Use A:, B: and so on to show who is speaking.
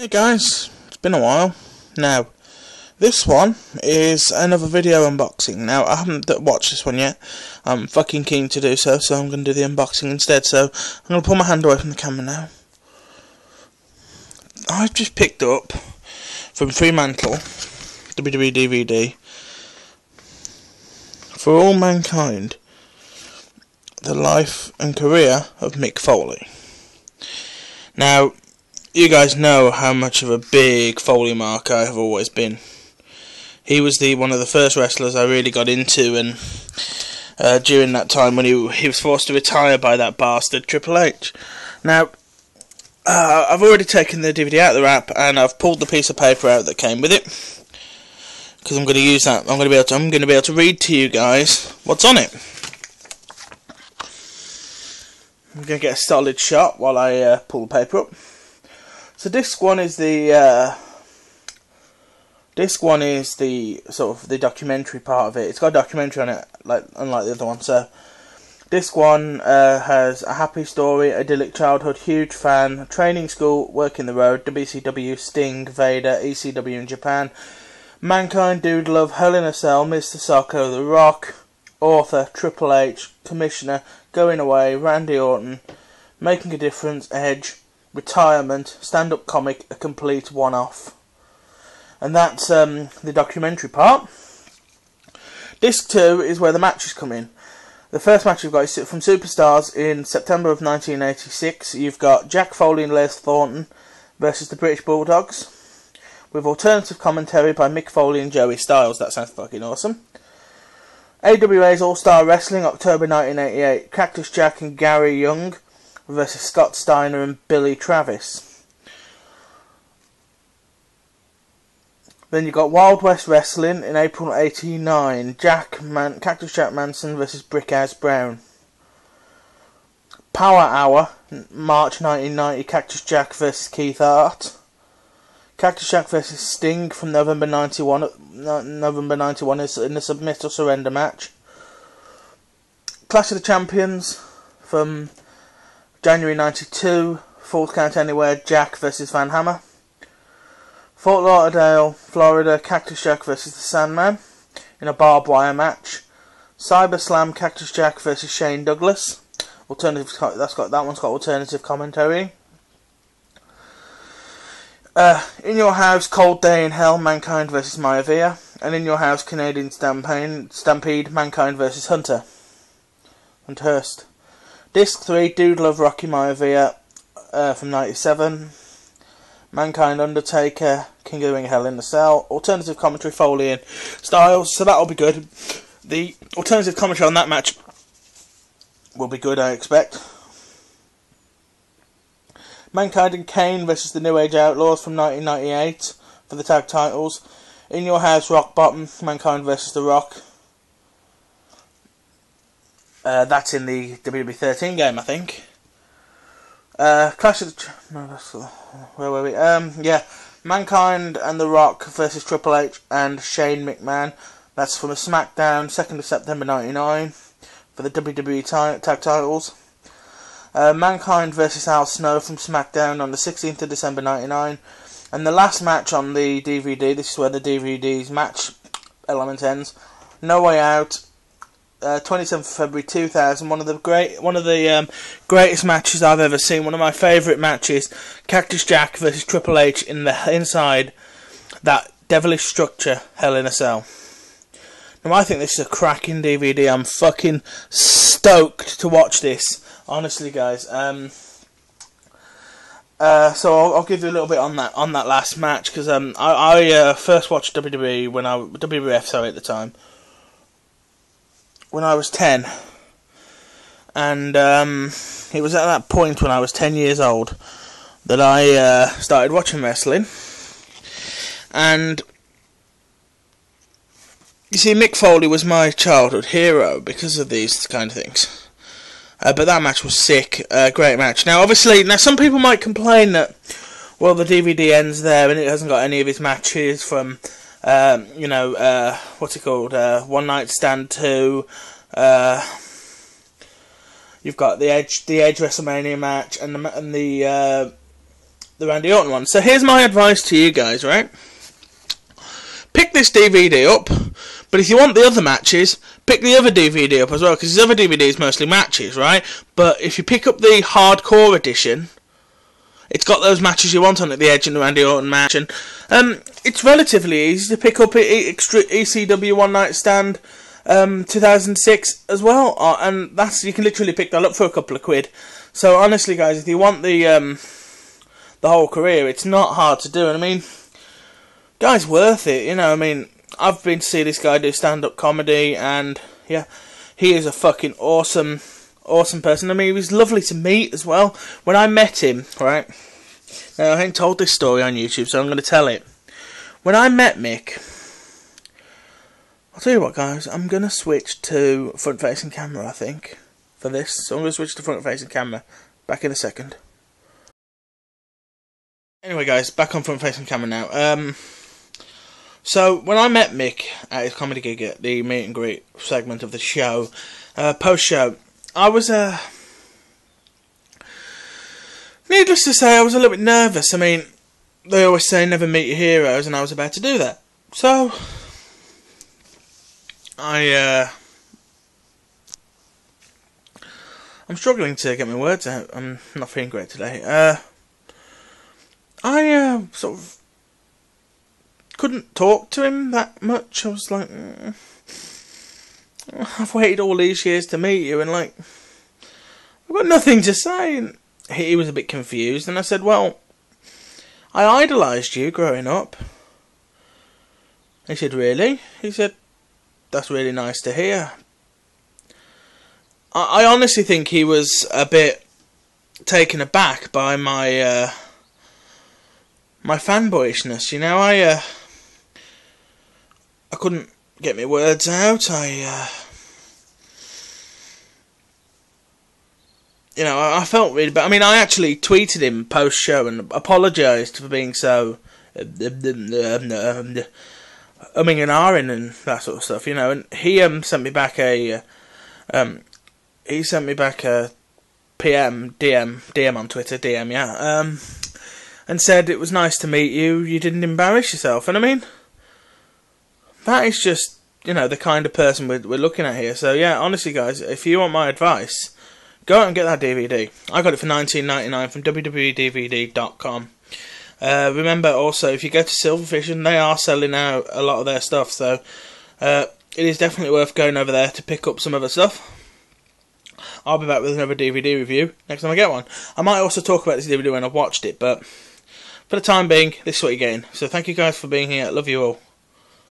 A: Hey guys, it's been a while. Now, this one is another video unboxing. Now, I haven't watched this one yet. I'm fucking keen to do so, so I'm going to do the unboxing instead. So, I'm going to pull my hand away from the camera now. I've just picked up from Fremantle WWE DVD for all mankind the life and career of Mick Foley. Now, you guys know how much of a big Foley mark I have always been. He was the one of the first wrestlers I really got into, and uh, during that time when he he was forced to retire by that bastard Triple H. Now, uh, I've already taken the DVD out of the wrap, and I've pulled the piece of paper out that came with it because I'm going to use that. I'm going to be able to. I'm going to be able to read to you guys what's on it. I'm going to get a solid shot while I uh, pull the paper up. So disc one is the uh, disc one is the sort of the documentary part of it. It's got a documentary on it, like unlike the other one. So disc one uh, has a happy story, idyllic childhood, huge fan, training school, working the road, WCW, Sting, Vader, ECW in Japan, Mankind, Dude Love, Hell in a Cell, Mr. Socko, The Rock, Author, Triple H, Commissioner, Going Away, Randy Orton, Making a Difference, Edge, retirement, stand up comic, a complete one off. And that's um, the documentary part. Disc 2 is where the matches come in. The first match you've got is from Superstars in September of 1986. You've got Jack Foley and Les Thornton versus the British Bulldogs. With alternative commentary by Mick Foley and Joey Styles. That sounds fucking awesome. AWA's All Star Wrestling, October 1988. Cactus Jack and Gary Young versus Scott Steiner and Billy Travis. Then you got Wild West Wrestling in April '89. Jack Man- Cactus Jack Manson versus Brickhouse Brown. Power Hour, March 1990. Cactus Jack versus Keith Hart. Cactus Jack versus Sting from November 91. Uh, November 91 is in the Submit or Surrender match. Clash of the Champions from January 92, Falls Count Anywhere, Jack versus Van Hammer. Fort Lauderdale, Florida, Cactus Jack versus the Sandman in a barbed wire match. Cyber Slam, Cactus Jack versus Shane Douglas. Alternative, that's got that one's got alternative commentary. Uh, in your house, Cold Day in Hell, Mankind versus Maivia, and in your house, Canadian Stampede, Stampede, Mankind versus Hunter. And Hearst. Disc 3, Dude Love Rocky Maivia uh, from 97. Mankind Undertaker, King of the Ring Hell in the Cell. Alternative commentary Foley and Styles, so that'll be good. The alternative commentary on that match will be good, I expect. Mankind and Kane versus the New Age Outlaws from 1998 for the tag titles. In Your House, Rock Bottom, Mankind versus The Rock. Uh, that's in the WWE 13 game, I think. Uh, Clash of the... No, that's... Where were we? Um, yeah. Mankind and The Rock versus Triple H and Shane McMahon. That's from a SmackDown, 2nd of September 99 for the WWE tag titles. Uh, Mankind versus Al Snow from SmackDown on the 16th of December 99. And the last match on the DVD, this is where the DVD's match element ends. No Way Out uh, 27th February 2000. One of the great, one of the um, greatest matches I've ever seen. One of my favourite matches: Cactus Jack versus Triple H in the inside that devilish structure, Hell in a Cell. Now I think this is a cracking DVD. I'm fucking stoked to watch this. Honestly, guys. Um, uh, so I'll, I'll, give you a little bit on that on that last match because um, I, I uh, first watched WWE when I WWF sorry at the time when I was 10. And um, it was at that point when I was 10 years old that I uh, started watching wrestling. And you see, Mick Foley was my childhood hero because of these kind of things. Uh, but that match was sick, uh, great match. Now, obviously, now some people might complain that, well, the DVD ends there and it hasn't got any of his matches from um, you know, uh, what's it called? Uh, One Night Stand 2. Uh, you've got the Edge, the Edge WrestleMania match, and the and the uh, the Randy Orton one. So here's my advice to you guys, right? Pick this DVD up, but if you want the other matches, pick the other DVD up as well, because the other DVD is mostly matches, right? But if you pick up the hardcore edition, it's got those matches you want on it, the Edge and the Randy Orton match, and um, it's relatively easy to pick up ECW One Night Stand um, 2006 as well, uh, and that's you can literally pick that up for a couple of quid. So honestly, guys, if you want the um, the whole career, it's not hard to do. And I mean, guy's worth it. You know, I mean, I've been to see this guy do stand up comedy, and yeah, he is a fucking awesome, awesome person. I mean, he was lovely to meet as well. When I met him, right? Now, I ain't told this story on YouTube, so I'm going to tell it. When I met Mick, I'll tell you what, guys, I'm going to switch to front facing camera, I think, for this. So I'm going to switch to front facing camera. Back in a second. Anyway, guys, back on front facing camera now. Um, so when I met Mick at his comedy gig at the meet and greet segment of the show, uh, post show, I was uh, needless to say, I was a little bit nervous. I mean, they always say never meet your heroes, and I was about to do that. So I uh, I'm struggling to get my words out. I'm not feeling great today. Uh, I uh, sort of couldn't talk to him that much. I was like, mm, I've waited all these years to meet you, and like, I've got nothing to say. And he was a bit confused, and I said, "Well, I idolised you growing up." He said, "Really?" He said, that's really nice to hear. I, I honestly think he was a bit taken aback by my uh, my fanboyishness. You know, I uh, I couldn't get my words out. I uh, you know, I, I felt really bad. I mean, I actually tweeted him post show and apologised for being so. Uh, umming and ahhing and that sort of stuff, you know. And he um, sent me back a, um, he sent me back a PM, DM, DM on Twitter, DM, yeah, um, and said it was nice to meet you. You didn't embarrass yourself, and I mean, that is just you know the kind of person we're we're looking at here. So yeah, honestly, guys, if you want my advice, go out and get that DVD. I got it for 19.99 from www.dvd.com. Uh, remember also, if you go to Silvervision, they are selling out a lot of their stuff, so uh, it is definitely worth going over there to pick up some other stuff. I'll be back with another DVD review next time I get one. I might also talk about this DVD when I've watched it, but for the time being, this is what you're getting. So thank you guys for being here. Love you all.